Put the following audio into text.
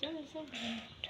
行了，行了。